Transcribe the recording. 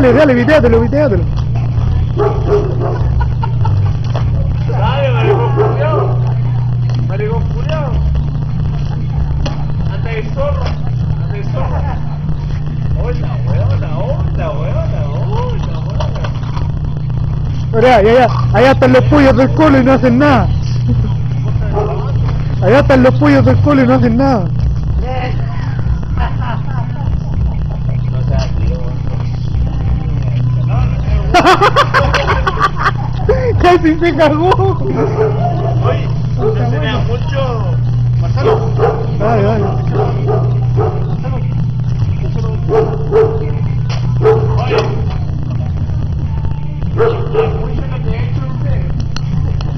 dale, dale, videátelo, videátelo. Dale, maricón culiao. Maricón culiao. Anda de zorro. Anda de zorro. Hola, weona, hola, weona, hola, weona. Allá, allá, allá están los pollos del colo y no hacen nada. Allá están los pollos del colo y no hacen nada. Casi se cagó. Oye, se tenía mucho. Marcelo. Dale, dale. Marcelo. Oye.